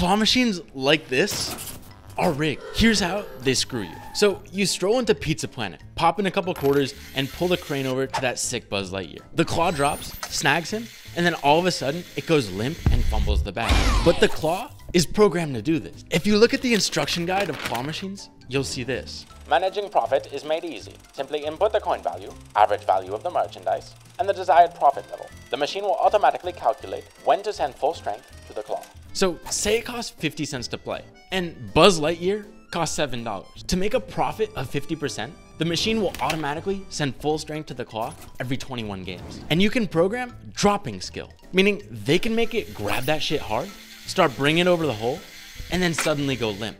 Claw machines like this are rigged. Here's how they screw you. So you stroll into Pizza Planet, pop in a couple quarters, and pull the crane over to that sick Buzz Lightyear. The claw drops, snags him, and then all of a sudden it goes limp and fumbles the bag. But the claw is programmed to do this. If you look at the instruction guide of claw machines, you'll see this. Managing profit is made easy. Simply input the coin value, average value of the merchandise, and the desired profit level. The machine will automatically calculate when to send full strength to the claw. So say it costs 50 cents to play, and Buzz Lightyear costs $7. To make a profit of 50%, the machine will automatically send full strength to the claw every 21 games. And you can program dropping skill, meaning they can make it grab that shit hard, start bringing it over the hole, and then suddenly go limp.